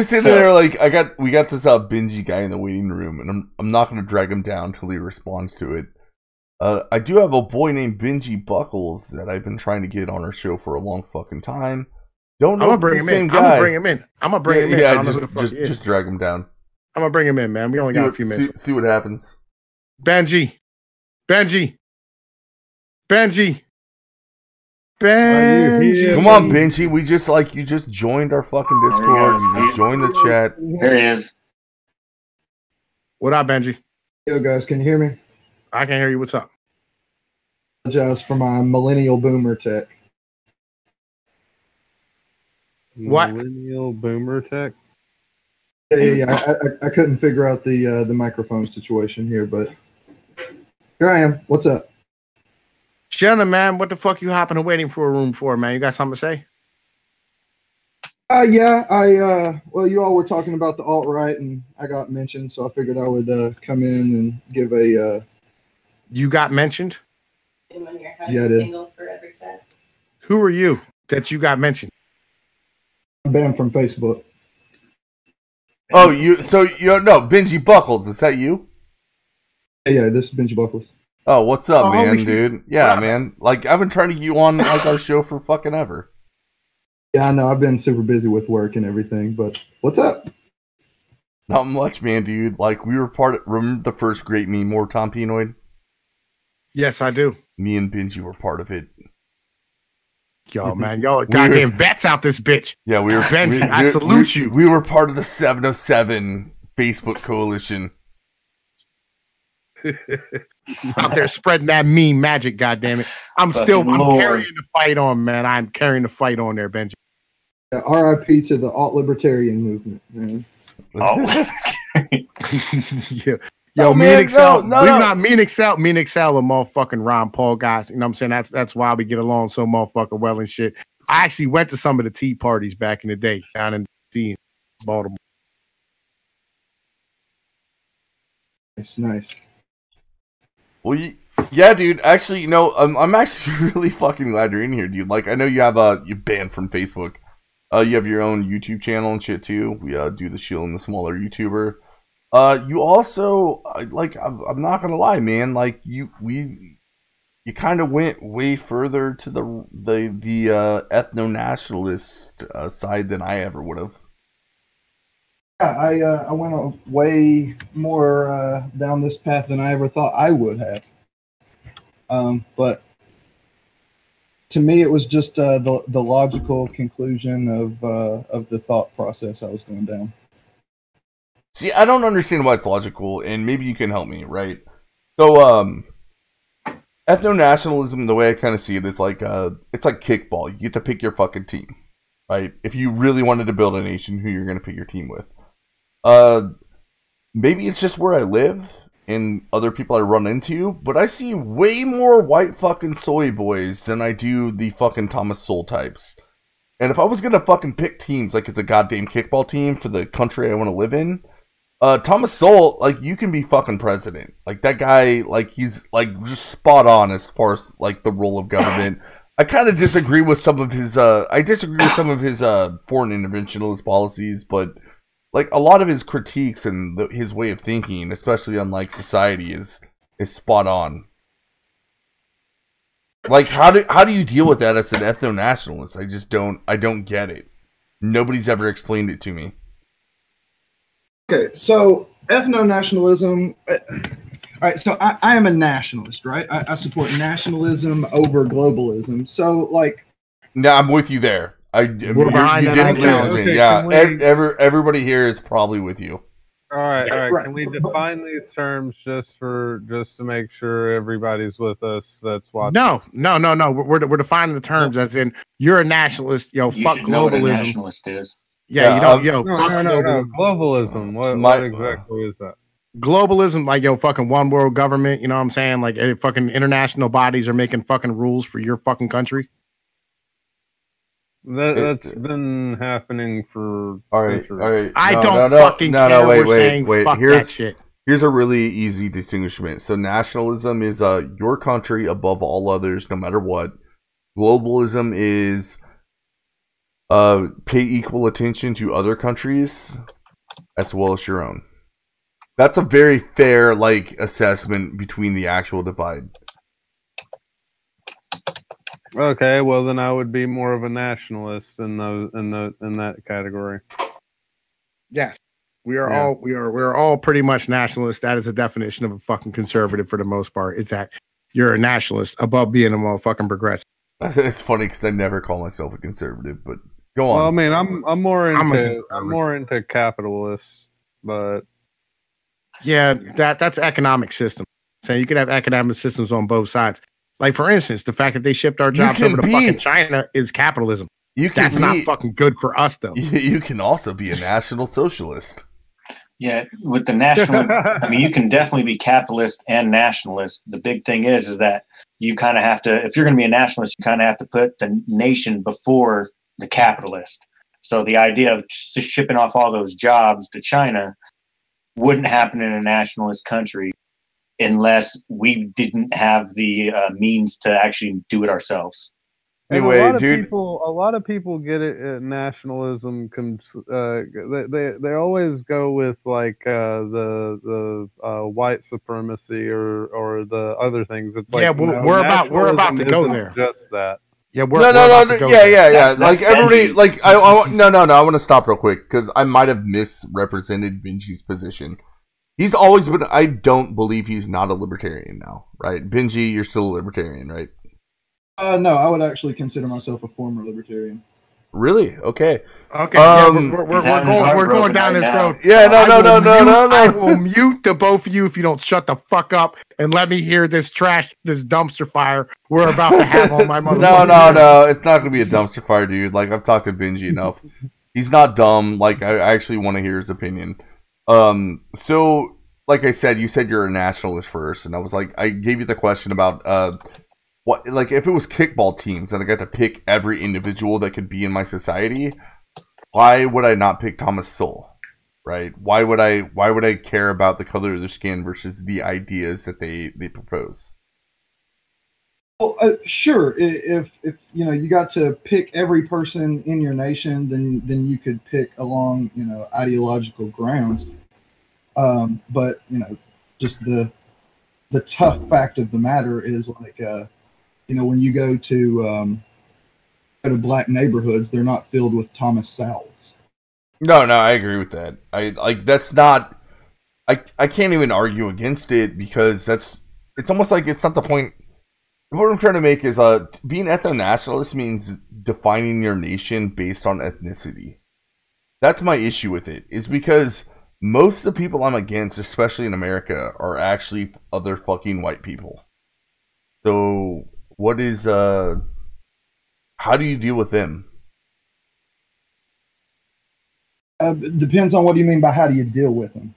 just sitting there like I got we got this uh Benji guy in the waiting room, and I'm I'm not gonna drag him down till he responds to it. Uh, I do have a boy named Benji Buckles that I've been trying to get on our show for a long fucking time. Don't know I'm gonna bring him in. guy. I'm gonna bring him in. I'm gonna bring yeah, him in. Yeah, just who the fuck just, just drag him down. I'm gonna bring him in, man. We only See got a few minutes. see what happens. Benji, Benji, Benji, Are you here? Benji. Come on, Benji. We just like you just joined our fucking Discord. You just joined the chat. There he is. What up, Benji? Yo, guys, can you hear me? I can't hear you. What's up? Apologize for my millennial boomer tech. What? Millennial boomer tech. Yeah, yeah, yeah. I, I, I couldn't figure out the uh, the microphone situation here, but here I am. What's up? Shannon, man, what the fuck you hopping and waiting for a room for, man? You got something to say? Uh, yeah, I uh, well, you all were talking about the alt right, and I got mentioned, so I figured I would uh, come in and give a uh, You got mentioned? Yeah, I did. Who are you that you got mentioned? ban from Facebook. Oh, you so you're, no Benji Buckles. Is that you? Yeah, yeah, this is Benji Buckles. Oh, what's up, Oh, man, holy shit. dude? Yeah, Wow. man. Like I've been trying to get you on like our show for fucking ever. Yeah, I know. I've been super busy with work and everything, but what's up? Not much, man, dude. Like we were part of remember the first great meme war, Tom Pnoid? Yes, I do. Me and Benji were part of it. Yo, mm-hmm. man, yo, were- goddamn vets out this bitch. Yeah, we were Benji, we, I salute we- you. We were part of the 707 Facebook coalition. out there spreading that meme magic, goddamn it. I'm Fucking still I'm Lord. carrying the fight on, man. I'm carrying the fight on there, Benji. Yeah, RIP to the alt libertarian movement, man. Oh, yeah. Yo, No, me man, and Excel, no, no, we no. not me and Excel, me and Excel are motherfucking Ron Paul guys. You know what I'm saying? That's that's why we get along so motherfucking well and shit. I actually went to some of the tea parties back in the day down in D Baltimore. Nice, nice. Well, y- yeah, dude. Actually, you know, I'm, I'm actually really fucking glad you're in here, dude. Like, I know you have a you banned from Facebook. Uh, you have your own YouTube channel and shit too. We uh do the shield and the smaller YouTuber. Uh, you also like I'm, I'm not gonna lie, man. Like you we you kind of went way further to the the the uh, ethno nationalist uh, side than I ever would have. Yeah, I uh, I went way more uh, down this path than I ever thought I would have. Um, but to me, it was just uh, the the logical conclusion of uh, of the thought process I was going down. See, I don't understand why it's logical, and maybe you can help me, right? So, um, ethno nationalism, the way I kind of see it, is like uh, it's like kickball. You get to pick your fucking team, right? If you really wanted to build a nation, who you're going to pick your team with. Uh, maybe it's just where I live and other people I run into, but I see way more white fucking soy boys than I do the fucking Thomas Sowell types. And if I was gonna fucking pick teams like it's a goddamn kickball team for the country I want to live in, uh, Thomas Sowell, like you can be fucking president. Like that guy, like he's like just spot on as far as like the role of government. I kind of disagree with some of his. Uh, I disagree with some of his uh foreign interventionist policies, but like a lot of his critiques and the, his way of thinking, especially on like society, is is spot on. Like how do how do you deal with that as an ethno nationalist? I just don't I don't get it. Nobody's ever explained it to me. Okay, so ethno nationalism. Uh, all right, so I, I am a nationalist, right? I, I support nationalism over globalism. So, like, No, I'm with you there. I you, We're behind you that didn't idea. lose me. Okay, Yeah, we- every, everybody here is probably with you. All right, Yeah, all right. right. Can we define these terms just for just to make sure everybody's with us? That's watching. No, no, no, no. We're, we're we're defining the terms as in you're a nationalist. Yo, you fuck should know what a globalism. nationalist is. Yeah, Yeah, you know, um, yo, No, fuck no, no, no. globalism. Globalism. What, My- what exactly is that? globalism, like yo, fucking one world government. You know what I'm saying? Like eh, fucking international bodies are making fucking rules for your fucking country. That It- that's been happening for All right, centuries. all right. I No, don't no, no, fucking no, care. no, wait, We're wait, wait. fuck Here's that shit. here's a really easy distinguishment. So nationalism is uh your country above all others, no matter what. Globalism is uh, pay equal attention to other countries as well as your own. That's a very fair like assessment between the actual divide. Okay, well then I would be more of a nationalist in those in the in that category. Yes. We are Yeah. all we are we are all pretty much nationalists. That is a definition of a fucking conservative for the most part. Is that you're a nationalist above being a motherfucking progressive. it's funny because I never call myself a conservative, but go on. Well, I on. mean, I'm I'm more I'm a into I'm, more into capitalists, but Yeah, that that's economic system. So you could have economic systems on both sides. Like for instance, the fact that they shipped our jobs over to be- fucking China is capitalism. you can That's not be- fucking good for us though. You can also be a national socialist. Yeah, with the national, I mean, you can definitely be capitalist and nationalist. The big thing is, is that you kind of have to, if you're going to be a nationalist, you kind of have to put the nation before the capitalist. So the idea of just shipping off all those jobs to China wouldn't happen in a nationalist country unless we didn't have the uh, means to actually do it ourselves. And Anyway, a lot of dude. people, a lot of people get it. Uh, nationalism, cons- uh, they, they they always go with like uh, the the uh, white supremacy or or the other things. It's like Yeah, we're- no, we're about- we're about to go there. Just that. Yeah, we're, no, we're no, no, about to go yeah, there. yeah, yeah. That's- like that's everybody, Benji's like I, I, no, no, no. I want to stop real quick because I might have misrepresented Benji's position. He's always been. I don't believe he's not a libertarian now, right? Benji, you're still a libertarian, right? Uh, no, I would actually consider myself a former libertarian. Really? Okay. Okay, yeah, Um, we're, we're, we're, He's having going, we're going broken down right this now. road. Yeah, no, no, no, no, mute- no, no. I will mute the both of you if you don't shut the fuck up and let me hear this trash, this dumpster fire we're about to have on my mother. No, no, no. It's not gonna be a dumpster fire, dude. Like I've talked to Benji enough. He's not dumb. Like I, I actually want to hear his opinion. Um. So, like I said, you said you're a nationalist first, and I was like, I gave you the question about uh, what like if it was kickball teams and I got to pick every individual that could be in my society, why would I not pick Thomas Sowell? Right? Why would I? Why would I care about the color of their skin versus the ideas that they they propose? Well, uh, sure. If if you know you got to pick every person in your nation, then then you could pick along you know ideological grounds. Um, but you know, just the the tough fact of the matter is like uh, you know when you go to um, go to black neighborhoods, they're not filled with Thomas Sowells. No, no, I agree with that. I like that's not. I I can't even argue against it because that's. It's almost like it's not the point. What I'm trying to make is uh being ethno nationalist means defining your nation based on ethnicity. That's my issue with it. Is because most of the people I'm against, especially in America, are actually other fucking white people. So what is uh? How do you deal with them? Uh, depends on what you mean by how do you deal with them.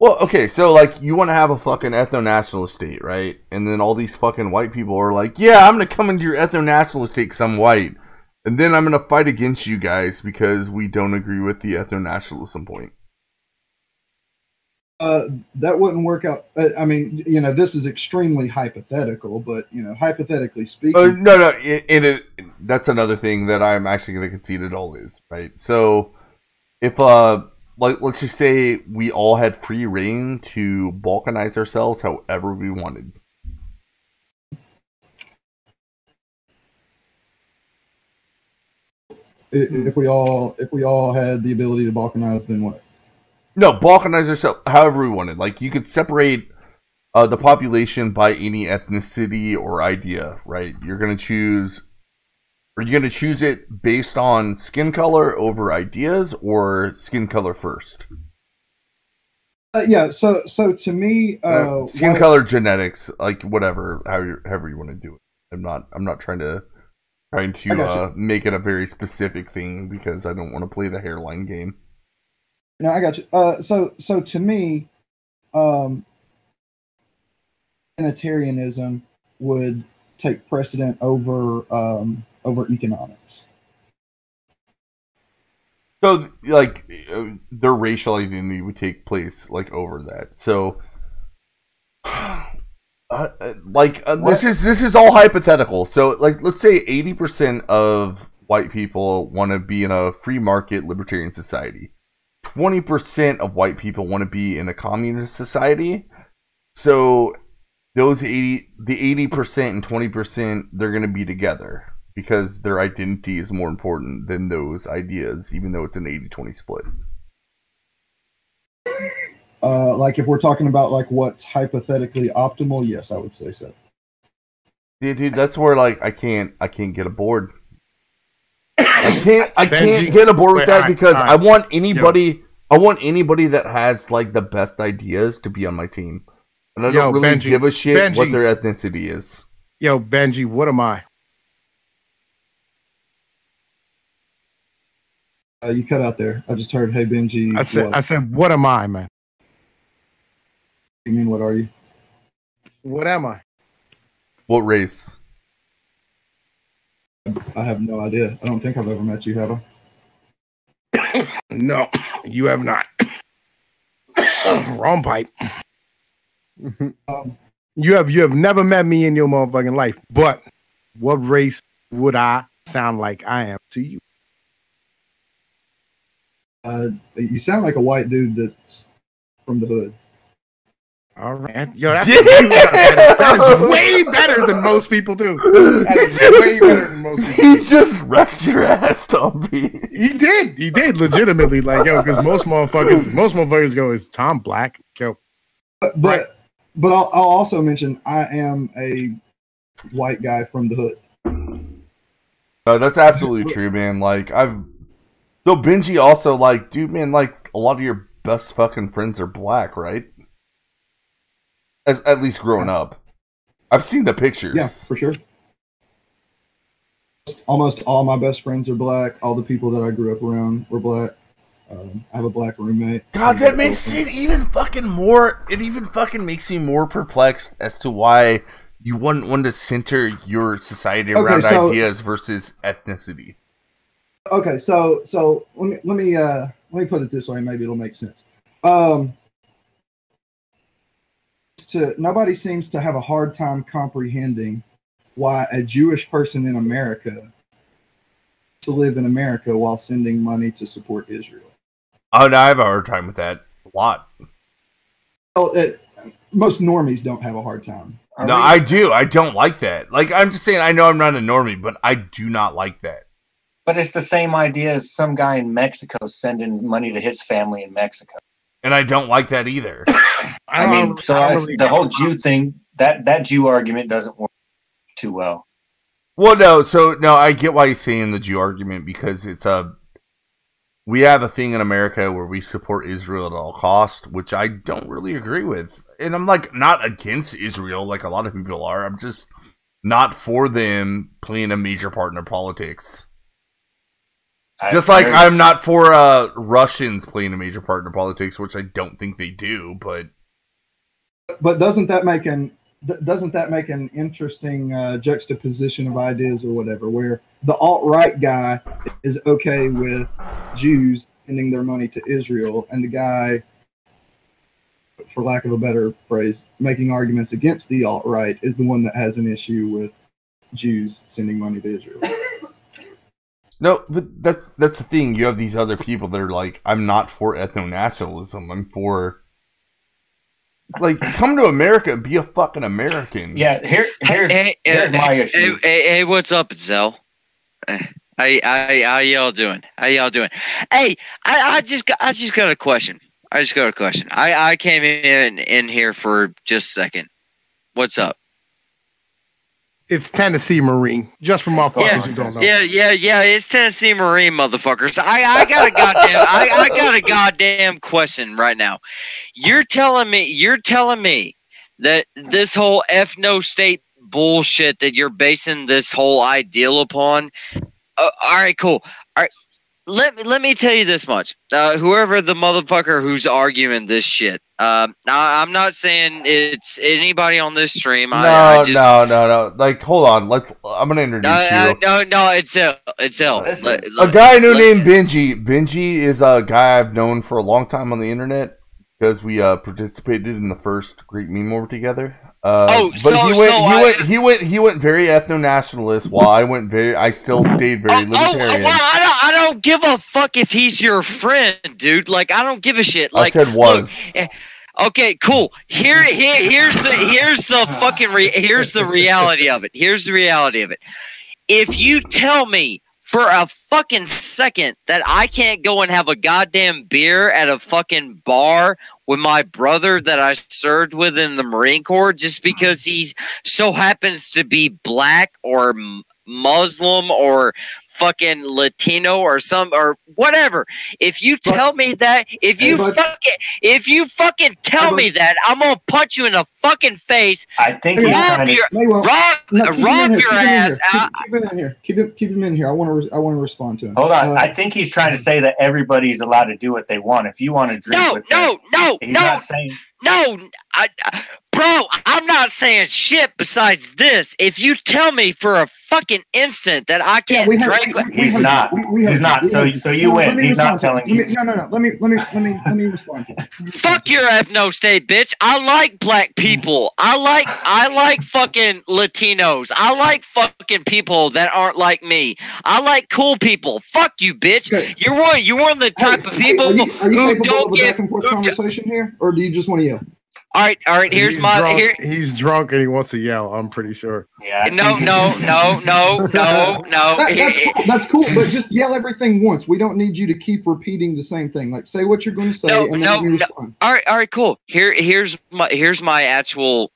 Well, okay, so like you want to have a fucking ethno nationalist state, right? And then all these fucking white people are like, "Yeah, I'm gonna come into your ethno nationalist state 'cause I'm white," and then I'm gonna fight against you guys because we don't agree with the ethno nationalism point. Uh, that wouldn't work out. Uh, I mean, you know, this is extremely hypothetical, but you know, hypothetically speaking, Uh, no, no, it, it, it that's another thing that I'm actually gonna concede it all is right. So, if uh, like let's just say we all had free reign to balkanize ourselves however we wanted. if we all if we all had the ability to balkanize, then what? No, balkanize yourself however we wanted. Like you could separate uh, the population by any ethnicity or idea, right? You're gonna choose. Are you gonna choose it based on skin color over ideas, or skin color first? Uh, yeah. So so to me, uh, Uh, skin what- color, genetics, like whatever, however, however you want to do it. I'm not. I'm not trying to trying to uh, make it a very specific thing because I don't want to play the hairline game. No, I got you. Uh, so so to me, um, humanitarianism would take precedent over um, over economics. So, like, their racial identity would take place like over that. So, uh, uh, like, uh, this is this is all hypothetical. So, like, let's say eighty percent of white people want to be in a free market libertarian society. 20% of white people want to be in a communist society. So those 80 the 80% and 20% they're going to be together because their identity is more important than those ideas even though it's an 80-20 split. Uh, like if we're talking about like what's hypothetically optimal, yes, I would say so. Yeah, dude, that's where like I can't I can't get aboard. I can't I can't Benji- get aboard with wait, that alright, because I alright. want anybody I want anybody that has like the best ideas to be on my team. And I Yo, don't really Benji, give a shit what their ethnicity is. Yo, Benji, what am I? Uh, you cut out there. I just heard, "Hey Benji." I said, what? I said, what am I, man? you mean what are you? What am I? What race? I have no idea. I don't think I've ever met you, have I? No, you have not. Wrong pipe. Um, You have you have never met me in your motherfucking life. But what race would I sound like I am to you? Uh, you sound like a white dude that's from the hood. All right, yo, that's way better. that is way better than most people do. That he, way better than most just, people. he just wrecked your ass, Tommy. He did, he did legitimately like yo, because most motherfuckers, most motherfuckers go, is Tom black? Yo, But but, but I'll, I'll also mention I am a white guy from the hood. No, that's absolutely true, man. Like I've so Benji also like, dude, man, like a lot of your best fucking friends are black, right? As at least growing up, I've seen the pictures. Yeah, for sure. Almost all my best friends are black. All the people that I grew up around were black. Um, I have a black roommate. God, that makes it even fucking more. It even fucking makes me more perplexed as to why you wouldn't want to center your society Okay, around so- ideas versus ethnicity. Okay, so so let me let me uh let me put it this way. Maybe it'll make sense. Um, to nobody seems to have a hard time comprehending why a Jewish person in America to live in America while sending money to support Israel. Oh, no, I have a hard time with that. A lot. Well, it, most normies don't have a hard time. Are no, we- I do. I don't like that. Like, I'm just saying, I know I'm not a normie, but I do not like that. But it's the same idea as some guy in Mexico sending money to his family in Mexico. And I don't like that either. I, don't- mean, so I I- really the whole. Jew thing that that Jew argument doesn't work too well. Well, no, so no, I get why you're saying the Jew argument because it's a we have a thing in America where we support Israel at all cost, which I don't really agree with. And I'm like not against Israel like a lot of people are. I'm just not for them playing a major part in their politics. I- Just like I- I'm not for uh Russians playing a major part in politics, which I don't think they do, but But doesn't that make an doesn't that make an interesting uh, juxtaposition of ideas or whatever, where the alt right guy is okay with Jews sending their money to Israel, and the guy, for lack of a better phrase, making arguments against the alt right is the one that has an issue with Jews sending money to Israel. No, but that's that's the thing. You have these other people that are like, I'm not for ethno nationalism. I'm for like come to America and be a fucking American. yeah, here here's hey, here's hey, my hey, issue. Hey, hey, what's up, Zell? Eh, How, y- how, how y'all doing? How y'all doing? Hey, I, I just got, I just got a question. I just got a question. I, I came in in here for just a second. What's up? It's Tennessee Marine, just for motherfuckers Yeah. who don't know. Yeah, yeah, yeah. It's Tennessee Marine, motherfuckers. I, I got a goddamn, I, I got a goddamn question right now. You're telling me, you're telling me that this whole ethno state bullshit that you're basing this whole ideal upon. Uh, all right, cool. All right, let me let me tell you this much. Uh, whoever the motherfucker who's arguing this shit, um, I, I'm not saying it's anybody on this stream. No, I, I just, no, no, no. Like, hold on. Let's. I'm gonna introduce no, uh, you. no, no, it's L. It's L. This Let- a guy new let- named Benji. Benji is a guy I've known for a long time on the internet because we uh, participated in the first Great Meme War together. Uh, Oh, but so- he went, so he I- went, he went, he went very ethno nationalist, while I went very, I still stayed very Oh, oh, well, I don't, I don't give a fuck if he's your friend, dude. Like, I don't give a shit. Like, I said was. look, Okay, cool. Here, here, here's the here's the fucking re- here's the reality of it. Here's the reality of it. If you tell me for a fucking second that I can't go and have a goddamn beer at a fucking bar with my brother that I served with in the Marine Corps just because he so happens to be black or Muslim or fucking Latino or some or whatever. If you But- tell me that, if you but- fucking if you fucking tell but- me that, I'm gonna punch you in the fucking face, I think he's rob trying to. your rob, no, keep him in rob here, your keep him in ass here. Keep, keep him in here. Keep him, keep him in here. I want to. I want to respond to him. Hold on. Uh, I think he's trying to say that everybody's allowed to do what they want. If you want to drink No, with them, no, no, he's no, not saying. no, I, I- bro. I'm not saying shit besides this. If you tell me for a fucking instant that I can't we have- drink, we- we He's have- not. we- we have- He's not. we So, have- so you no, win. He's not telling let me- you. No, no, no. Let me, let me, let me, let me respond. to it. Fuck your ethno state, bitch. I like black people. I like I like fucking Latinos. I like fucking people that aren't like me. I like cool people. Fuck you, bitch. Okay. You're one. You're one of the type of Hey, people are you, are you who don't of a give. back and forth who conversation here, or do you just want to yell? All right, all right. Here's He's my drunk, here. He's drunk and he wants to yell. I'm pretty sure. Yeah. No, no, no, no, no, no. That, that's, cool, that's cool, but just yell everything once. We don't need you to keep repeating the same thing. Like, say what you're going to say, No, and no, no. All right, all right, cool. Here, here's my here's my actual c-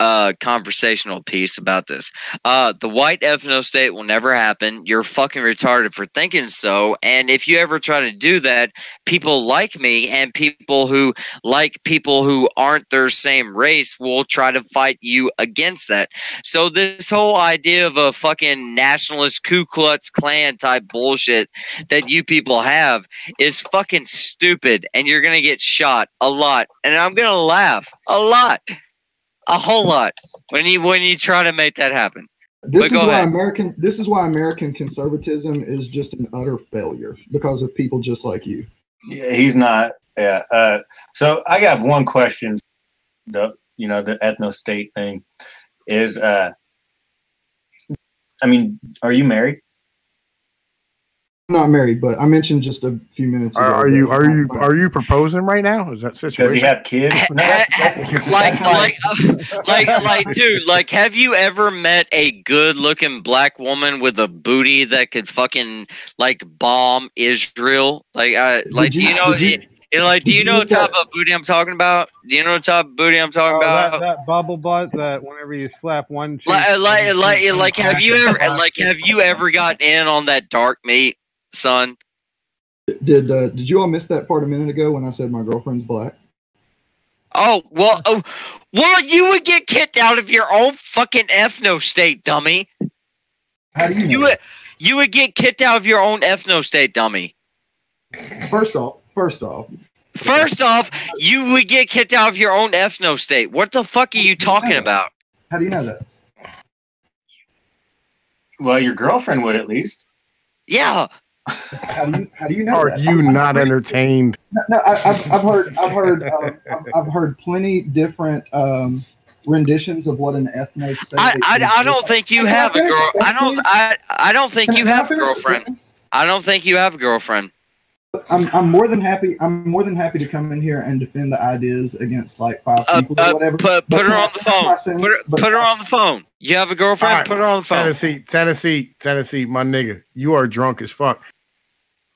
uh conversational piece about this. Uh, the white ethno state will never happen. You're fucking retarded for thinking so. And if you ever try to do that, people like me and people who like people who aren't their same race will try to fight you against that. So this whole idea of a fucking nationalist Ku Klux Klan type bullshit that you people have is fucking stupid and you're gonna get shot a lot and i'm gonna laugh a lot a whole lot when you when you try to make that happen This But is go why ahead. American. This is why American conservatism is just an utter failure because of people just like you. Yeah, he's not. Yeah. Uh, so I got one question. The you know the ethno state thing is. uh I mean, are you married? I'm not married, but I mentioned just a few minutes ago. Are, are you are you are you proposing right now? Is that Does he situation? have kids? No, that's- that's- like that's like uh, like like dude like have you ever met a good looking black woman with a booty that could fucking like bomb israel like uh like Did do you you- know did you- like do you you know the look at- type of booty i'm talking about do you know what type of booty i'm talking Oh, about that, that bubble butt that whenever you slap one cheek, like, like, one like, like, have you ever, like, have you ever gotten in on that dark meat, son? Did uh, Did you all miss that part a minute ago when I said my girlfriend's black? Oh, well, oh, well, you would get kicked out of your own fucking ethno state, dummy. How do you? You know would, you would get kicked out of your own ethno state, dummy. First off, first off, First off, you would get kicked out of your own ethno state. What the fuck are you talking about? how do you know that? well, your girlfriend would at least. Yeah, How do you? How do you know Are that? you I- I- not entertained? No, no I, I've, I've heard, I've heard, um, I've, I've heard plenty different um, renditions of what an ethno. I, I, I don't think you have a girl. I I don't. I, I don't think you have a girlfriend. I don't think you have a girlfriend. I'm, I'm more than happy. I'm more than happy to come in here and defend the ideas against like five Uh, people uh, or whatever. put, put her can on the phone. sentence? Put her, put her on the phone. You have a girlfriend? Alright. Put her on the phone. Tennessee, Tennessee, Tennessee, my nigga, you are drunk as fuck.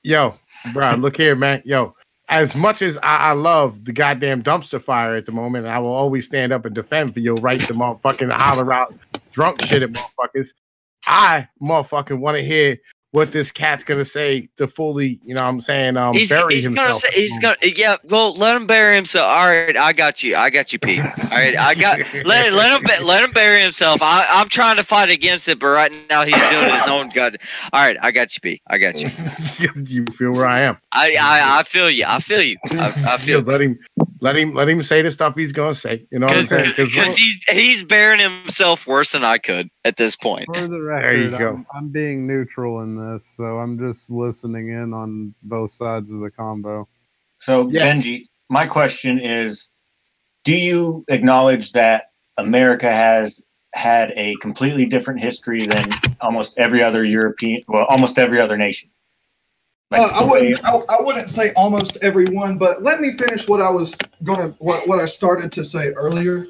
Yo, bro, look here, man. Yo, as much as I, I love the goddamn dumpster fire at the moment, and I will always stand up and defend for your right to motherfucking holler out drunk shit at motherfuckers. I motherfucking want to hear what this cat's gonna say to fully, you know what I'm saying, um he's, bury he's himself. gonna say he's gonna yeah well let him bury himself all right i got you i got you pete all right i got let, let him let him bury himself I, i'm trying to fight against it but right now he's doing his own god all right i got you pete i got you you feel where I am. i i, I feel you i feel you i, I feel let him let him let him say the stuff he's gonna say. You know what I'm saying? because he's he's burying himself worse than i could at this point For the There you go. I'm, I'm being neutral in this, so I'm just listening in on both sides of the combo. So Yeah. Benji, my question is: Do you acknowledge that America has had a completely different history than almost every other European, well, almost every other nation. Like, Uh, I wouldn't. I, I wouldn't say almost everyone, but let me finish what I was going to what, what I started to say earlier.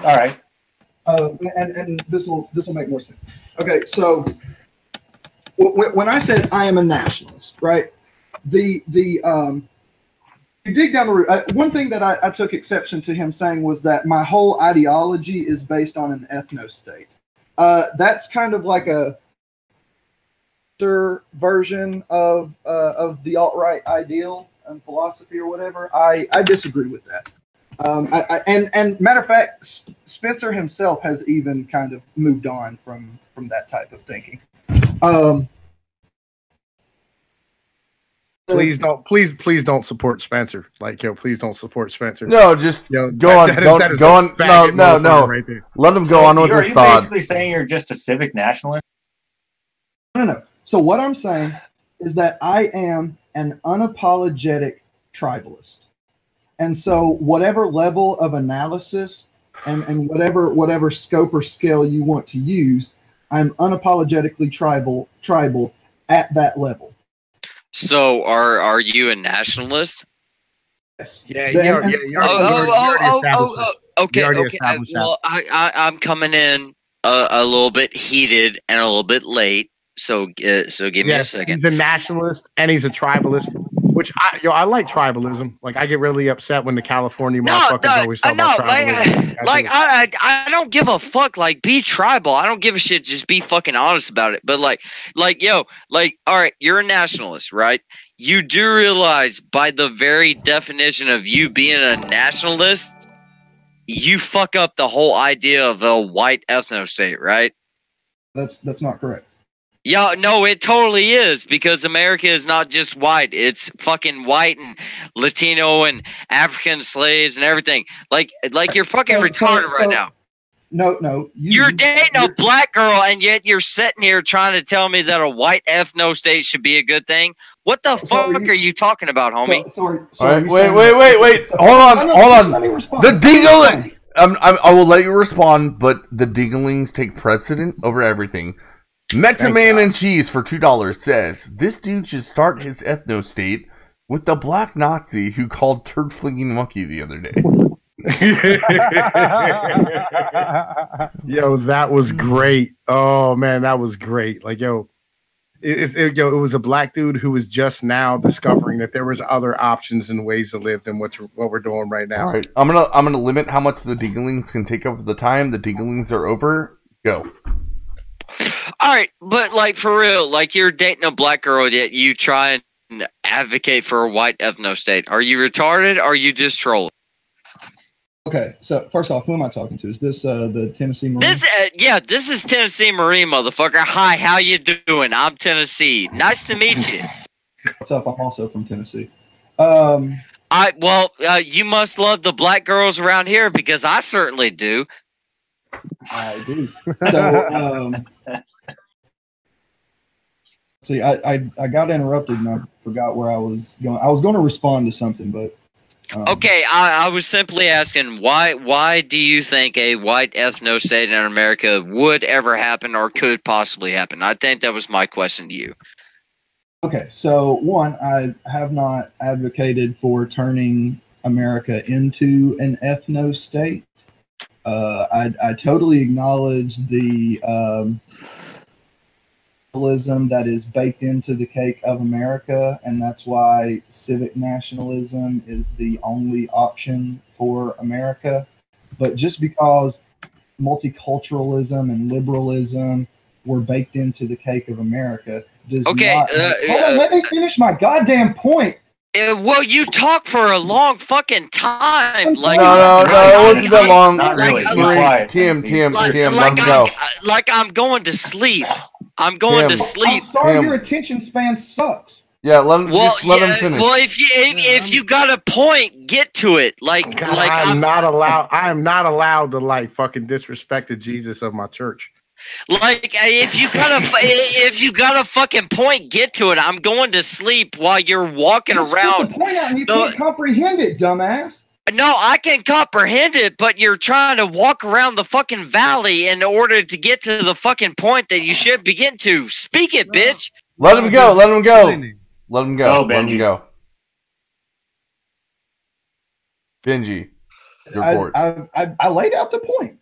all right. Uh, and and this will this will make more sense. Okay, so when, when I said I am a nationalist, right? The the um, you dig down the root. Uh, one thing that I, I took exception to him saying was that my whole ideology is based on an ethno state. Uh, that's kind of like a their version of uh, of the alt right ideal and philosophy or whatever. I I disagree with that. Um, I, I, and and matter of fact, S- Spencer himself has even kind of moved on from from that type of thinking. Um, Please don't, please, please don't support Spencer. Like, yo, please don't support Spencer. No, just Yo, Go on, go- that is go on. No, no, no. Right let him go on with Are you basically saying you're just a civic nationalist? no, no. So what I'm saying is that I am an unapologetic tribalist, and so whatever level of analysis and and whatever whatever scope or scale you want to use, I'm unapologetically tribal tribal at that level. So are are you a nationalist? Yes. Yeah, The- yeah, and- yeah. You're, Oh, you're, oh, you're oh, oh, oh, oh, okay, already okay. I, well, I, I I'm coming in a, a little bit heated and a little bit late. So uh, so give me a second. he's a nationalist and he's a tribalist, which I yo I like tribalism. Like I get really upset when the California No, motherfuckers no, always I talk know, about tribalism. like, like I, I, I don't give a fuck. Like, be tribal. I don't give a shit. Just be fucking honest about it. But like, like, yo, like, all right, you're a nationalist, right? You do realize, by the very definition of you being a nationalist, you fuck up the whole idea of a white ethno state, right? That's that's not correct. Yeah, no, it totally is because America is not just white; it's fucking white and Latino and African slaves and everything. Like, like you're fucking So- so- retarded right so- now. No, no. You, You're dating a you're- black girl, and yet you're sitting here trying to tell me that a white ethno state should be a good thing. What the So fuck are you- are you talking about, homie? So, sorry, sorry, right, wait, wait, wait, wait. Hold on, No, no, hold on. Let me respond. The Let me dingle- respond. I'm, I'm, I will let you respond, but the dinglings take precedent over everything. Mexican Thank Man and Cheese for two dollars says this dude should start his ethno state with the black Nazi who called turd flinging monkey the other day. yo, that was great. Oh man, that was great. Like yo, it, it, it- yo, it was a black dude who was just now discovering that there was other options and ways to live than what you- what we're doing right now. All right, I'm gonna I'm gonna limit how much the dinglings can take over the time. The dinglings are over. Go. All right, but like for real, like you're dating a black girl, yet you try and advocate for a white ethno state. Are you retarded? Or are you just trolling? Okay, so first off, who am I talking to? Is this uh, the Tennessee Marine? This, uh, yeah, this is Tennessee Marine, motherfucker. Hi, how you doing? I'm Tennessee. Nice to meet you. What's up? I'm also from Tennessee. Um, I well, uh, you must love the black girls around here because I certainly do. I do. So, um, see, I, I I got interrupted and I forgot where I was going. I was going to respond to something, but um, Okay, I, I was simply asking why why do you think a white ethno state in America would ever happen or could possibly happen? I think that was my question to you. Okay, so one, I have not advocated for turning America into an ethno state. Uh, I, I totally acknowledge the um, nationalism that is baked into the cake of America, and that's why civic nationalism is the only option for America. But just because multiculturalism and liberalism were baked into the cake of America does Okay, not. uh, Hold on, uh, let me finish my goddamn point. Uh, well, you talk for a long fucking time. Like, no, no, no, it wasn't that long. Not really. Like, Be like- quiet. Tim, Tim, like, Tim, like let him go. I'm, like I'm going to sleep. I'm going Tim. to sleep. I'm sorry, Tim. your attention span sucks. Yeah, let him. Well, let yeah, him finish. well, if you if, if you got a point, get to it. Like, God, like I'm I'm not allowed. I am not allowed to like fucking disrespect the Jesus of my church. like if you got a if you got a fucking point, get to it. I'm going to sleep while you're walking Just around. the point out and you the- can't comprehend it, dumbass. No, I can comprehend it, but you're trying to walk around the fucking valley in order to get to the fucking point that you should be getting to. Speak it, bitch. Let him go. Let him go. Let him go. Go, Let him go. Benji, your board. I, I, I laid out the point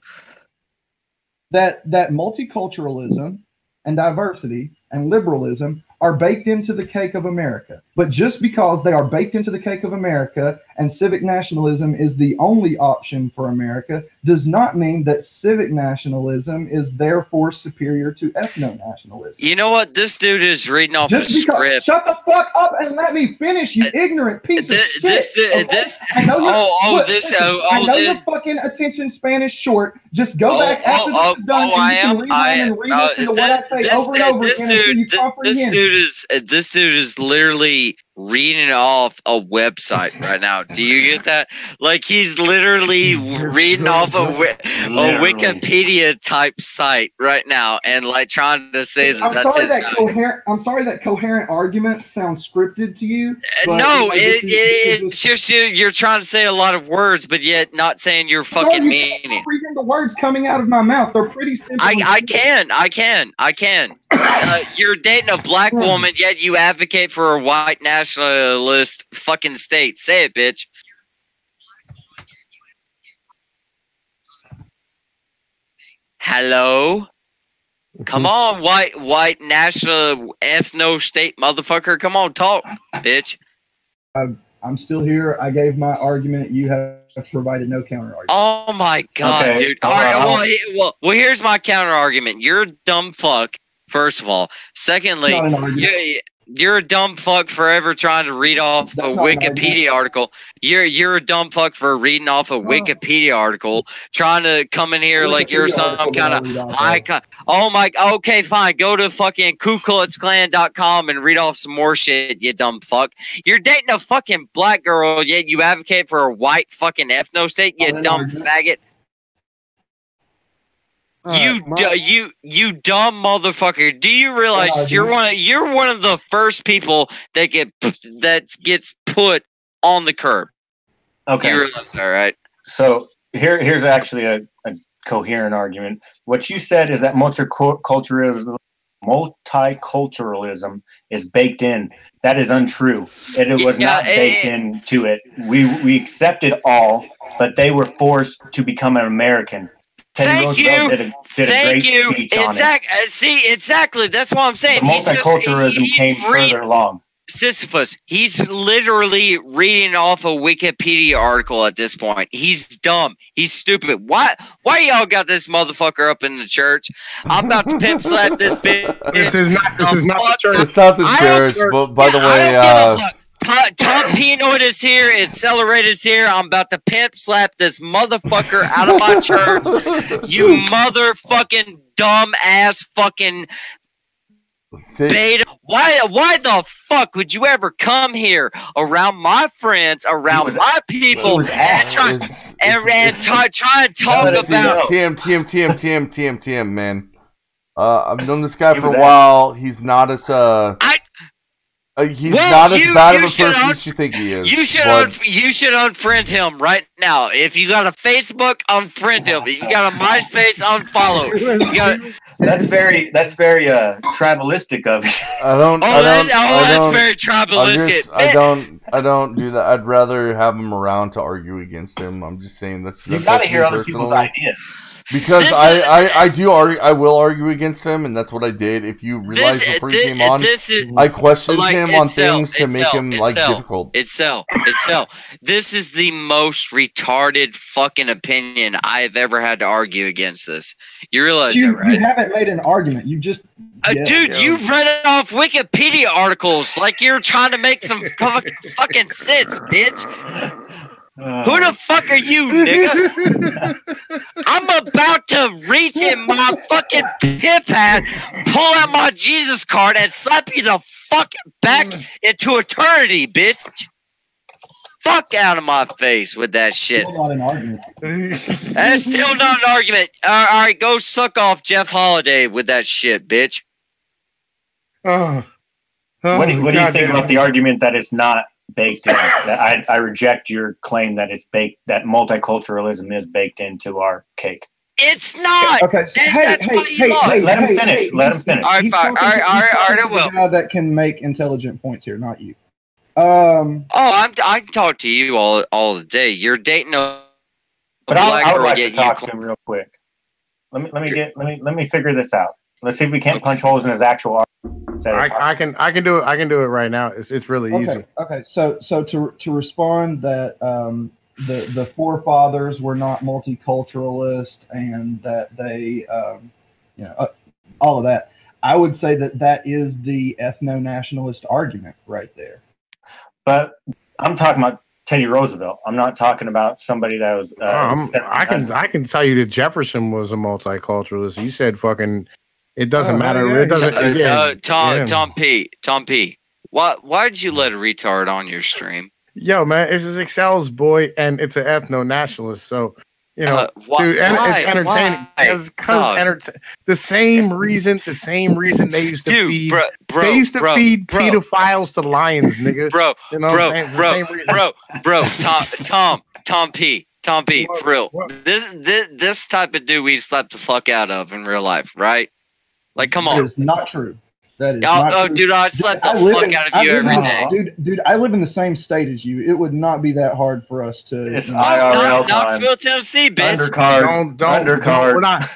that that multiculturalism and diversity and liberalism are baked into the cake of America. But just because they are baked into the cake of America and civic nationalism is the only option for America does not mean that civic nationalism is therefore superior to ethno nationalism. You know what? This dude is reading off a because, script. shut the fuck up and let me finish, you ignorant piece Th- of shit. this- okay? this- I know oh, oh, look, this- listen, oh, I oh, know this- your fucking attention span is short. Just go Oh, back after oh, this is done, oh, I and you am- can rewind I and uh, re-listen what I say this- over and over this again dude- you th- this dude is uh, this dude is literally reading off a website right now. Do you get that? Like he's literally reading off a, a Wikipedia type site right now, and like trying to say that I'm that's sorry his. that guy. coherent. I'm sorry that coherent arguments sound scripted to you. Uh, no, like, this it, is- it, it's just you, you're trying to say a lot of words, but yet not saying your Sorry, fucking you meaning. can't comprehend the words coming out of my mouth. They're pretty simple. I, I can, I can, I can. Uh, you're dating a black Hmm. woman, yet you advocate for a white nationalist fucking state. Say it, bitch. Hello? Come on, white white national ethno state motherfucker. Come on, talk, bitch. I'm still here. I gave my argument. You have provided no counter argument. Oh my god, Okay, dude. All hold right, well, he- well, well, here's my counter argument. You're a dumb fuck. First of all, secondly, Not an argument. you, you're a dumb fuck forever trying to read off That's a Wikipedia article. You're you're a dumb fuck for reading off a Oh. Wikipedia article, trying to come in here like you're some kind of I read off of. icon. Oh my. Okay, fine. Go to fucking KuKluxKlan.com and read off some more shit. You dumb fuck. You're dating a fucking black girl, yet you advocate for a white fucking ethno state. You oh, dumb argument. You my- du- you you dumb motherfucker! Do you realize you're dude. one of, you're one of the first people that get that gets put on the curb? Okay. You realize that, right? So here, here's actually a, a coherent argument. What you said is that multiculturalism, multiculturalism is baked in. That is untrue. It, it was Yeah, not baked eh, into it. We we accepted all, but they were forced to become an American. Teddy Thank Roosevelt you. did a, did a Thank great you. speech on it. Exactly. See, exactly. That's what I'm The saying. Just- multiculturalism he's came read- further along. Sisyphus. He's literally reading off a Wikipedia article at this point. He's dumb. He's stupid. Why? Why y'all got this motherfucker up in the church? I'm about to pimp slap this bitch. This is not. This is not the church. It's not the church, but by the Yeah, I way, don't uh, give a fuck. Tom, Tom Pnoid is here. Accelerate is here. I'm about to pimp slap this motherfucker out of my church. You motherfucking dumb ass fucking Thi- beta. Why? Why the fuck would you ever come here around my friends, around was- my people, and try it's- and, it's- and try, try and talk let it See, about? go. TM, TM, TM, TM, TM, TM, man. Uh, I've known this guy for a while. He's not as uh, I- uh he's Well, not as you- bad of a should person un- as you think he is. You should but- unf- you should unfriend him right now. If you got a Facebook, unfriend him. If you got a MySpace, unfollow. You got, That's very that's very uh tribalistic of you. I don't. oh, I don't. oh, I that's don't, very I, tribalistic. just, I don't. I don't do that. I'd rather have him around to argue against him. I'm just saying that's. You that's got to me hear other people's ideas. Because I, is- I I do argue. I will argue against him, and that's what I did. If you realize This, before he came on, this is I questioned like, him on itself, things to make itself, him like itself. difficult. itself. Itself. This is the most retarded fucking opinion I have ever had to argue against this. You realize You, that, right? you haven't made an argument. You just Uh, Yeah, dude, yeah. you've read it off Wikipedia articles like you're trying to make some fucking sense, bitch. Who the fuck are you, nigga? I'm about to reach in my fucking pip hat, pull out my Jesus card, and slap you the fuck back into eternity, bitch. Fuck out of my face with that shit. still not an argument. That's still not an argument. All all right, go suck off Jeff Holiday with that shit, bitch. Oh. What do, Oh, what do you oh, think about the argument that it's not baked in. That I, I reject your claim that it's baked that multiculturalism is baked into our cake. It's not. Okay, so, hey, that's hey, why you hey, lost. hey, Let him finish, hey, let him finish. All right, fine. talking All right, to- all he's right, all right, I will. that can make intelligent points here, not you. Um, Oh, I'm. I can talk to you all all the day. You're dating a But I, black I would like to talk call- to him real quick. Let me let me get let me let me figure this out. Let's see if we can't punch holes in his actual argument. instead of talking- I, I can I can do it. I can do it right now. It's it's really okay, easy. okay. So, so to to respond that um, the the forefathers were not multiculturalist and that they, um, you know, uh, all of that. I would say that that is the ethno nationalist argument right there. But I'm talking about Teddy Roosevelt. I'm not talking about somebody that was. Uh, Um, I can I can tell you that Jefferson was a multiculturalist. He said fucking. It doesn't Oh, matter. yeah, It doesn't. Uh, yeah, uh, Tom yeah. Tom P. Tom P. Why why did you let a retard on your stream? Yo, man, it's his Excel's boy, and it's an ethno nationalist. So, you know, Uh, why, dude, and why, it's entertaining. why? Because Dog. enter- the same reason, the same reason they used to Dude, feed. bro, bro, they used to bro, feed bro, pedophiles to lions, nigga. bro, you know, bro, what I'm saying? The bro, bro, bro, Tom, Tom, Tom P, Tom P, What? for real. What? This, this, this type of dude we slap the fuck out of in real life, right? Like, come on. is not true. That is Oh, not oh true. dude, I'd slap the I fuck in- out of I you live every in- day. dude. Dude, I live in the same state as you. It would not be that hard for us to. It's IRL Knox- time. Knoxville, Tennessee, bitch. undercard. don't don't, don't undercard. we're not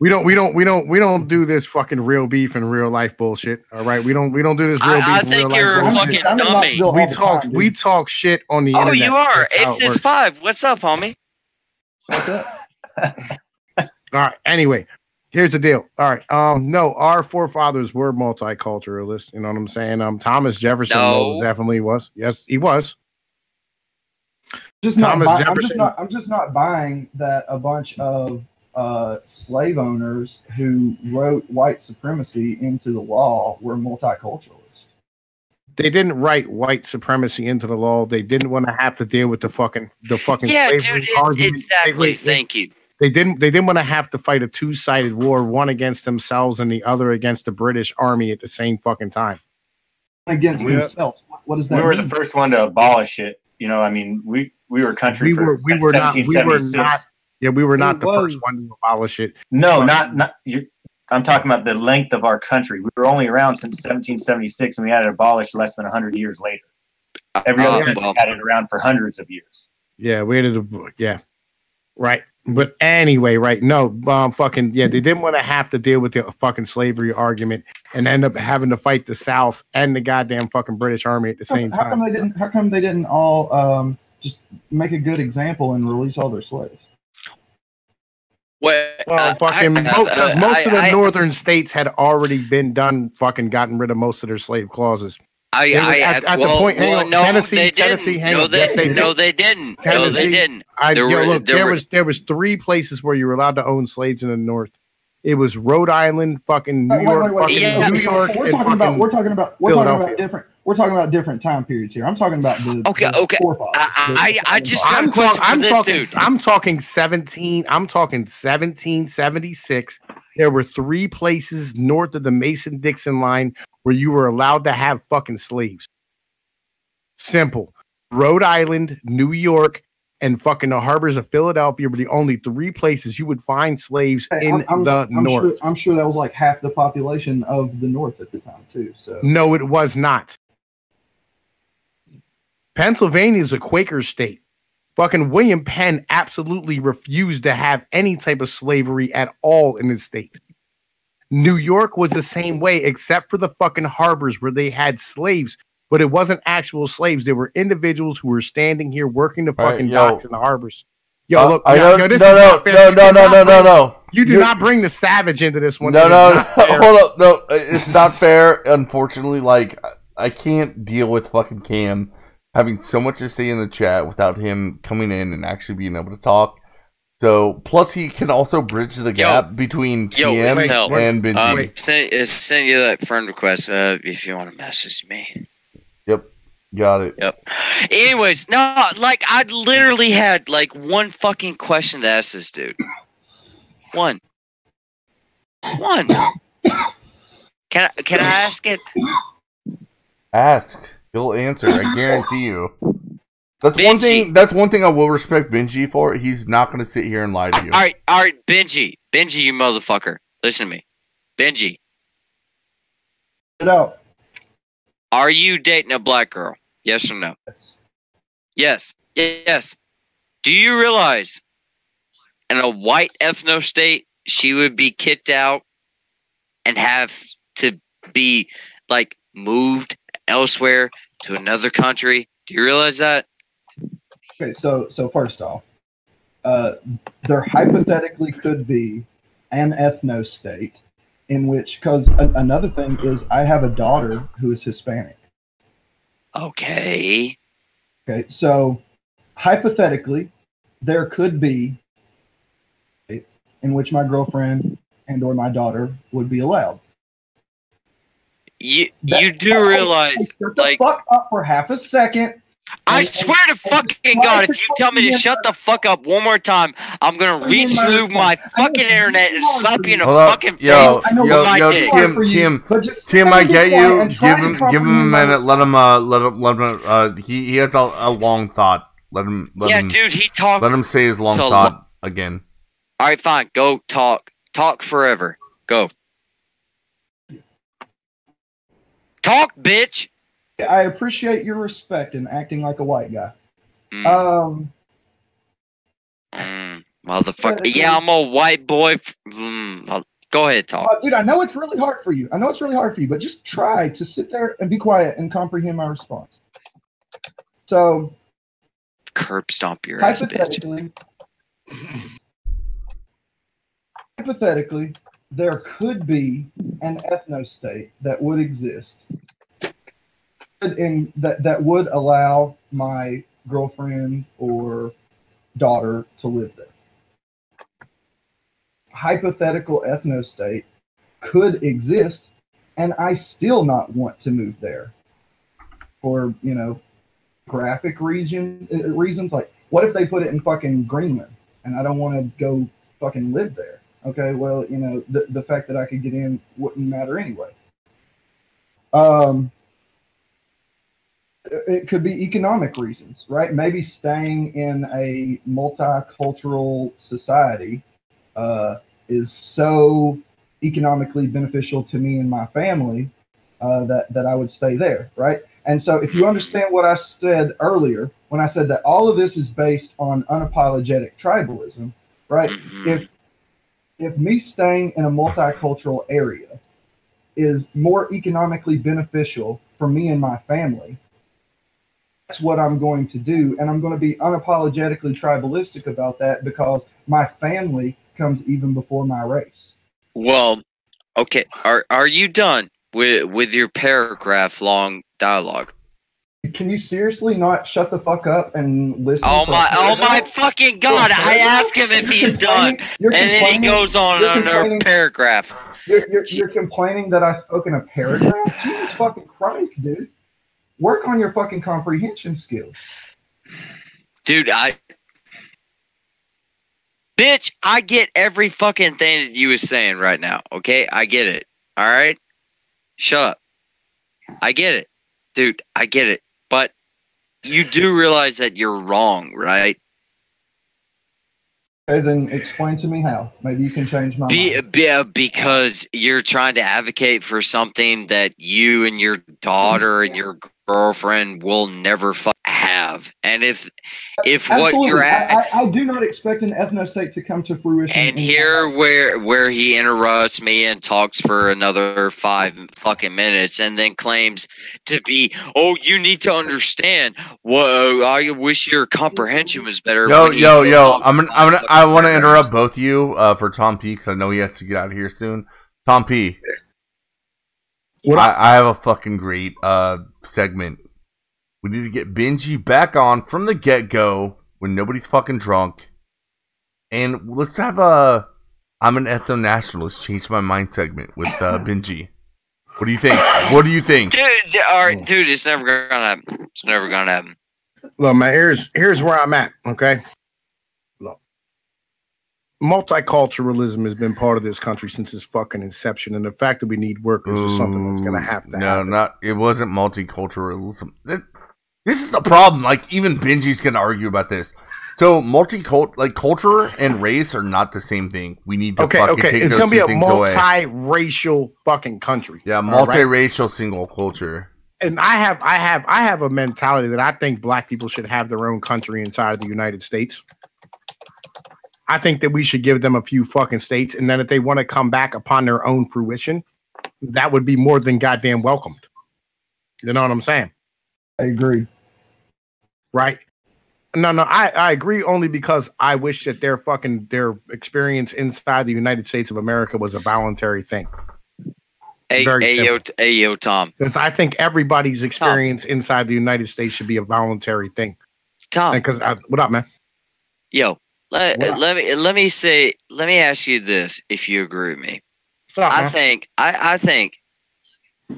we don't we don't we don't we don't do this fucking real beef and real life bullshit. All right, we don't we don't do this real I- beef. I and think real you're a life I'm- bullshit. fucking I'm dummy. We talk time, we talk shit on the Oh, internet. you are. That's It's it just works. five. What's up, homie? What's up? All right. Anyway, here's the deal. All right. Um, no, our forefathers were multiculturalists. You know what I'm saying? Um, Thomas Jefferson No. definitely was. Yes, he was. just not Thomas buy- I'm just Jefferson. not I'm just not buying that a bunch of uh, slave owners who wrote white supremacy into the law were multiculturalists. They didn't write white supremacy into the law. They didn't want to have to deal with the fucking the fucking Yeah, slavery dude. It, argument. exactly. They- they- Thank you. They didn't they didn't want to have to fight a two-sided war one against themselves and the other against the british army at the same fucking time Against We- themselves. What does that we were mean? the first one to abolish it. You know, I mean, we we were a country We for were- we were not- we were 1776. not- yeah we were not It the was- first one to abolish it No, not not you. I'm talking about the length of our country. We were only around since 1776, and we had it abolished less than 100 years later. Every Uh, other country well- had it around for hundreds of years. yeah we had it. yeah right but anyway right no um fucking yeah they didn't want to have to deal with the fucking slavery argument and end up having to fight the south and the goddamn fucking british army at the How, same how come time they didn't? How come they didn't all um, just make a good example and release all their slaves? Well, well, uh, fucking, because most of the I- I- northern states had already been done, fucking gotten rid of most of their slave clauses. I, They were I, at- at the well, point- hang well, on, no, Tennessee- they Tennessee, didn't. hang No, they, Yes, they no, did. they didn't. No, Tennessee- they didn't. I There yo, were- look, there there were- was there was three places where you were allowed to own slaves in the north. It was Rhode Island, fucking New Wait, wait, York, wait, wait. fucking Yeah. New York, So we're talking about we're talking about we're talking about different we're talking about different time periods here. I'm talking about the Okay, the okay. forefathers, I- I- I just got a I'm, question talk- for I'm this talking. dude. I'm talking 17. I'm talking 1776. There were three places north of the Mason Dixon line where you were allowed to have fucking slaves. Simple. Rhode Island, New York, and fucking the harbors of Philadelphia were the only three places you would find slaves Hey, in I'm- the I'm north. Sure, I'm sure that was like half the population of the north at the time too. So No, it was not. Pennsylvania is a Quaker state. Fucking William Penn absolutely refused to have any type of slavery at all in his state. New York was the same way, except for the fucking harbors where they had slaves, but it wasn't actual slaves. They were individuals who were standing here working the fucking yo. docks and the harbors. Yo, Uh, look, I yo, don't, yo, this no, is no, no, You no, no, no, no, no. You do You're- not bring the savage into this one. No, no, no. Hold up. No, it's not fair. Unfortunately, like I can't deal with fucking Cam having so much to say in the chat without him coming in and actually being able to talk. So, plus he can also bridge the gap between Yo, Cam it's hell. and Benji. Um, Wait. send, uh, send you that friend request uh, if you want to message me. yep, got it. Yep. Anyways, no, like I literally had like one fucking question to ask this dude. One. One. Can I can I ask it? Ask. He'll answer. I guarantee you. That's one thing. That's one thing I will respect Benji for. He's not going to sit here and lie to you. All right, all right, Benji, Benji, you motherfucker. Listen to me, Benji. It out. Are you dating a black girl? Yes or no? Yes. Yes. Yes. Do you realize in a white ethno state, she would be kicked out and have to be like moved elsewhere to another country? Do you realize that? Okay, so so first off, uh, there hypothetically could be an ethno state in which, because another thing is, I have a daughter who is Hispanic. Okay. Okay, so hypothetically, there could be in which my girlfriend and or my daughter would be allowed. You That- you do realize hey, shut the like- fuck up for half a second. I and- swear to and fucking try God, if you tell me to shut the fuck up one more time, I'm gonna I mean, reach my through my response- I know fucking internet and slap you in the you. Hold up. fucking Yo, face I know yo, yo, Tim, Tim, Tim, I get you. Give him, give him a minute. Let him, uh, let him, let him. Uh, he, he has a, a long thought. Let him, let Yeah, him, dude, he talked. let him say his long So thought again. All right, fine. Go talk. Talk forever. Go. Talk, bitch. I appreciate your respect and acting like a white guy. Mm, Um, mm, motherfucker. Yeah, I'm a white boy. Mm, go ahead, talk. uh, dude, I know it's really hard for you. I know it's really hard for you, but just try to sit there and be quiet and comprehend my response. So, Curb stomp your ass, bitch. hypothetically, hypothetically, there could be an ethno state that would exist in that that would allow my girlfriend or daughter to live there. Hypothetical ethno state could exist, and I still not want to move there for you know graphic region uh, reasons. Like, what if they put it in fucking Greenland, and I don't want to go fucking live there? Okay, well, you know, the the fact that I could get in wouldn't matter anyway. Um, it- could be economic reasons, right? Maybe staying in a multicultural society uh, is so economically beneficial to me and my family uh, that that I would stay there, right? And so, if you understand what I said earlier, when I said that all of this is based on unapologetic tribalism, right? Mhm. If if me staying in a multicultural area is more economically beneficial for me and my family, that's what I'm going to do. And I'm going to be unapologetically tribalistic about that because my family comes even before my race. Well, okay. Are are you done with with your paragraph long dialogue? Can you seriously not shut the fuck up and listen? Oh my! Oh my fucking god! I ask him if he's done, and then he goes on another paragraph. You're, you're, you're complaining that I spoke in a paragraph? Jesus fucking Christ, dude. Work on your fucking comprehension skills. Dude, I Bitch, I get every fucking thing that you was saying right now, okay? I get it. All right? Shut up. I get it. Dude, I get it. But you do realize that you're wrong, right? Okay, then explain to me how. Maybe you can change my Be, mind. be, uh, because you're trying to advocate for something that you and your daughter and your girlfriend will never fu- have. And if if what you're at I, I, I do not expect an ethno state to come to fruition. And here where where he interrupts me and talks for another five fucking minutes and then claims to be, oh, you need to understand. Whoa, I wish your comprehension was better. Yo, yo, yo! I'm gonna, I'm gonna, I want to interrupt both of you uh, for Tom P because I know he has to get out of here soon. Tom P, What I, I have a fucking great uh segment. We need to get Benji back on from the get go when nobody's fucking drunk, and let's have a I'm an ethno nationalist. Change my mind segment with uh, Benji. What do you think? What do you think? Dude, all right, dude, it's never gonna happen. It's never gonna happen. Look, man, here's here's where I'm at. Okay. Multiculturalism has been part of this country since its fucking inception, and the fact that we need workers is something that's gonna Ooh, have to no, happen. not it wasn't multiculturalism. This, this is the problem. Like even Benji's gonna argue about this. So multicult like culture and race are not the same thing. We need to okay, fucking okay, take it's those gonna be two a things away. multi-racial fucking country. Yeah, all right? multiracial single culture. and I have I have I have a mentality that I think black people should have their own country inside of the United States. I think that we should give them a few fucking states, and then if they want to come back upon their own fruition, that would be more than goddamn welcomed. You know what I'm saying? I agree. Right? No, no, I, I agree only because I wish that their fucking their experience inside the United States of America was a voluntary thing. Hey, Very hey, yo, hey, yo, Tom. Because I think everybody's experience inside the United States should be a voluntary thing. Tom, Because what up, man? yo, let, What? let me let me say, let me ask you this: if you agree with me, up, I man? think I, I think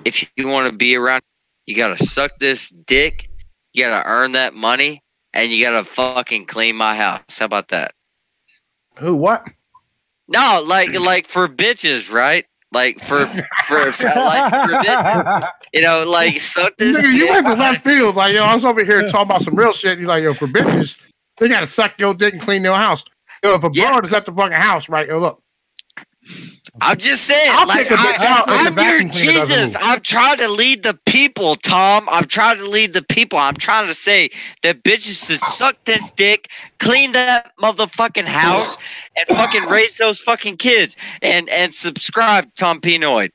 if you want to be around, you gotta suck this dick. You gotta earn that money, and you gotta fucking clean my house. How about that? Who? What? No, like like for bitches, right? Like for for, for like for bitches, you know, like suck this. Nigga, you went to left field. Like, yo, I was over here talking about some real shit. You're like, yo, for bitches, they gotta suck your dick and clean your house. Yo, if a Yeah. broad is at the fucking house, right? Yo, look. I'm just saying, I'll like take a bitch I, out if the I'm your Jesus. I'm trying to lead the people, Tom. I'm trying to lead the people. I'm trying to say that bitches should suck this dick, clean that motherfucking house, and fucking raise those fucking kids. And and subscribe, Tom Pnoid.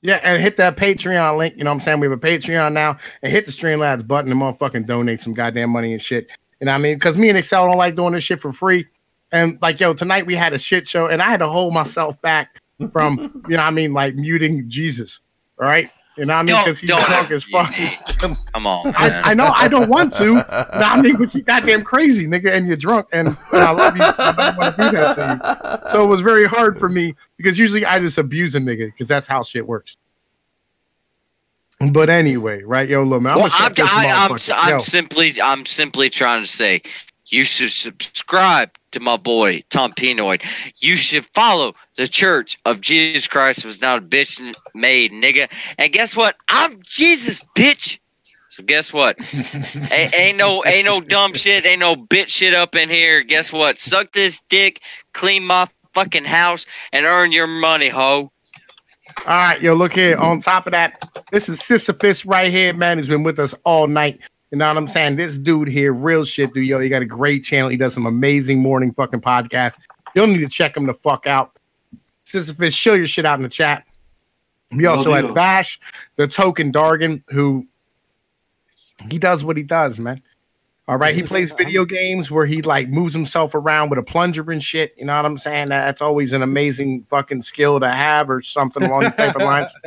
Yeah, and hit that Patreon link. You know what I'm saying? We have a Patreon now. And hit the Streamlabs button and motherfucking donate some goddamn money and shit. You know what I mean? Because me and Excel don't like doing this shit for free. And like, yo, tonight we had a shit show and I had to hold myself back from, you know what I mean, like muting Jesus. All right. You know what I mean? Because he's drunk as fuck. Come on, I. I know I don't want to. Know I mean, but you goddamn crazy, nigga, and you're drunk, and, and I love you. I want to do that to you. So it was very hard for me because usually I just abuse a nigga because that's how shit works. But anyway, right, yo, man, I'm I'm, I, I'm, I'm simply I'm simply trying to say you should subscribe to my boy Tom Pnoid. You should follow the Church of Jesus Christ was not a bitch made nigga. And guess what? I'm Jesus, bitch. So guess what? ain't, ain't no ain't no dumb shit, ain't no bitch shit up in here. Guess what? Suck this dick, clean my fucking house, and earn your money, ho. All right, yo, look here. On top of that, this is Sisyphus right here, man. He's been with us all night. You know what I'm saying? This dude here, real shit, dude. Yo, he got a great channel. He does some amazing morning fucking podcasts. You'll need to check him the fuck out. Sisyphus, show your shit out in the chat. We also had Bash, the token Dargan, who he does what he does, man. All right, he plays video games where he like moves himself around with a plunger and shit. You know what I'm saying? That's always an amazing fucking skill to have, or something along these type of lines.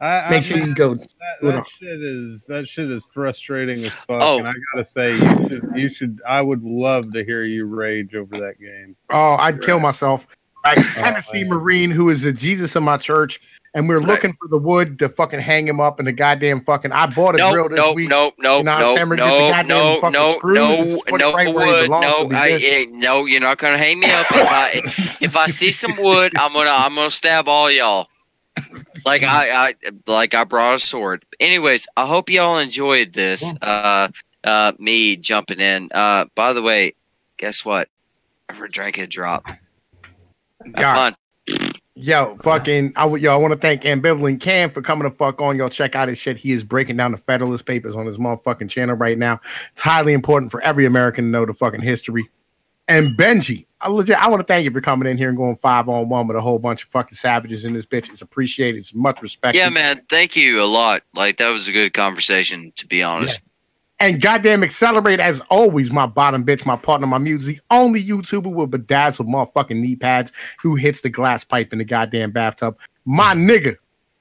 I, I Make sure mean, you go. that, Hold that shit is that shit is frustrating as fuck. Oh. And I gotta say, you should you should. I would love to hear you rage over that game. Oh, I'd kill Right. myself. Right, oh, Tennessee man. Marine, who is the Jesus of my church, and we're Right. looking for the wood to fucking hang him up in the goddamn fucking. I bought a No, drill this no, week. no, no, You know what I'm no, saying? No, getting the goddamn no, no, no, no right wood, no, I, eh, no, you're not gonna hang me up. If I, if I see some wood, I'm gonna, I'm gonna stab all y'all. Like I, I, like I brought a sword. Anyways, I hope y'all enjoyed this. Uh, uh, me jumping in. Uh, by the way, guess what? Never drank a drop. Have Yeah. fun. Yo, fucking, I yo, I want to thank Ambivalent Cam for coming to fuck on. Y'all check out his shit. He is breaking down the Federalist Papers on his motherfucking channel right now. It's highly important for every American to know the fucking history. And Benji, I legit, I want to thank you for coming in here and going five on one with a whole bunch of fucking savages in this bitch. It's appreciated. It's much respect. Yeah, man. Thank you a lot. Like that was a good conversation, to be honest. And goddamn accelerate as always, my bottom bitch, my partner, my music, only YouTuber with bedazzled motherfucking knee pads who hits the glass pipe in the goddamn bathtub. My nigga.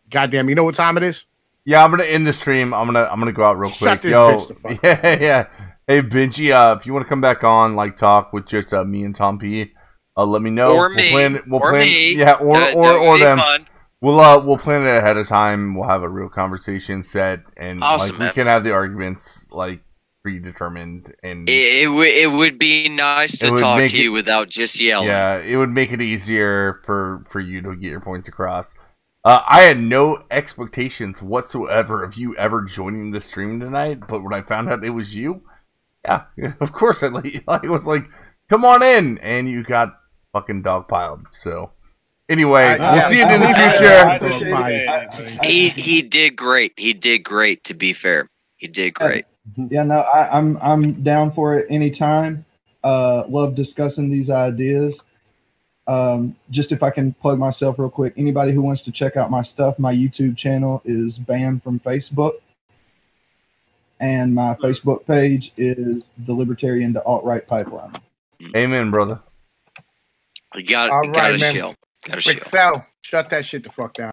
Goddamn, you know what time it is? Yeah, I'm gonna end the stream. I'm gonna I'm gonna go out real Shut quick. this Yo, bitch the fuck yeah, yeah. Hey Benji, uh, if you want to come back on, like talk with just uh, me and Tom P, uh, let me know. Or We'll me. plan, we'll or plan, me. yeah, or That- or that or them. fun. We'll uh we'll plan it ahead of time. We'll have a real conversation set, and Awesome, like man. we can have the arguments like predetermined and It, it, w- it would be nice to talk to it- you without just yelling. yeah, it would make it easier for for you to get your points across. Uh, I had no expectations whatsoever of you ever joining the stream tonight, but when I found out it was you, yeah, of course I like I was like, "Come on in," and you got fucking dogpiled. So, anyway, I- we'll yeah, see it in the I- I- future. I- appreciate it. I- I- He he did great. He did great. To be fair, he did great. Yeah, no, I, I'm I'm down for it anytime. Uh, love discussing these ideas. Um, just if I can plug myself real quick, anybody who wants to check out my stuff, my YouTube channel is banned from Facebook, and my Facebook page is the Libertarian to Alt Right Pipeline. Amen, brother. You got All got right, a man. shield. Got a shield. sell. Shut that shit the fuck down.